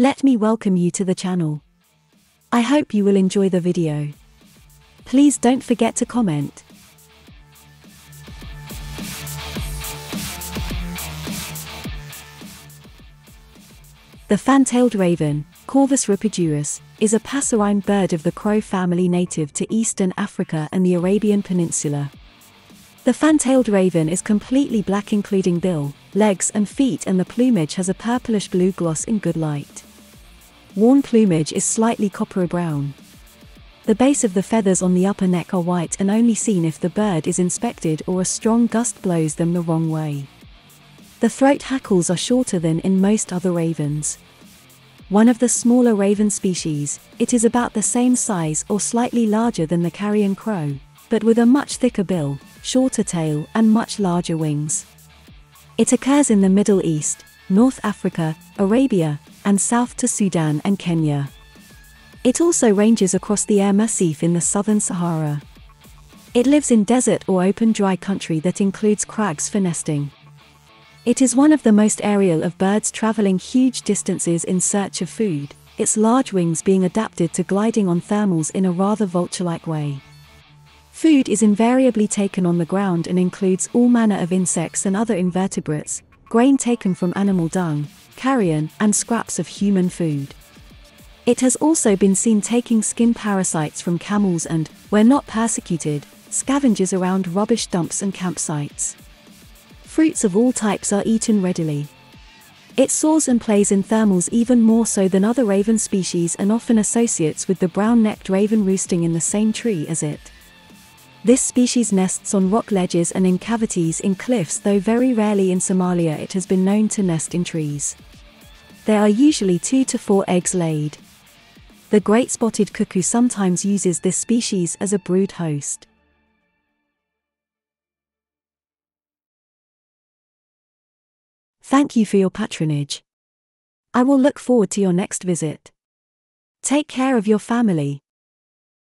Let me welcome you to the channel. I hope you will enjoy the video. Please don't forget to comment. The fan-tailed raven, Corvus rhipidurus, is a passerine bird of the crow family native to eastern Africa and the Arabian Peninsula. The fan-tailed raven is completely black including bill, legs and feet and the plumage has a purplish blue gloss in good light. Worn plumage is slightly copper brown. The base of the feathers on the upper neck are white and only seen if the bird is inspected or a strong gust blows them the wrong way. The throat hackles are shorter than in most other ravens. One of the smaller raven species, it is about the same size or slightly larger than the carrion crow, but with a much thicker bill, shorter tail and much larger wings. It occurs in the Middle East, North Africa, Arabia, and south to Sudan and Kenya. It also ranges across the Aïr Massif in the southern Sahara. It lives in desert or open dry country that includes crags for nesting. It is one of the most aerial of birds traveling huge distances in search of food, its large wings being adapted to gliding on thermals in a rather vulture-like way. Food is invariably taken on the ground and includes all manner of insects and other invertebrates, grain taken from animal dung, carrion, and scraps of human food. It has also been seen taking skin parasites from camels and, where not persecuted, scavenges around rubbish dumps and campsites. Fruits of all types are eaten readily. It soars and plays in thermals even more so than other raven species and often associates with the brown-necked raven roosting in the same tree as it. This species nests on rock ledges and in cavities in cliffs though very rarely in Somalia it has been known to nest in trees. There are usually two to four eggs laid. The great spotted cuckoo sometimes uses this species as a brood host. Thank you for your patronage. I will look forward to your next visit. Take care of your family.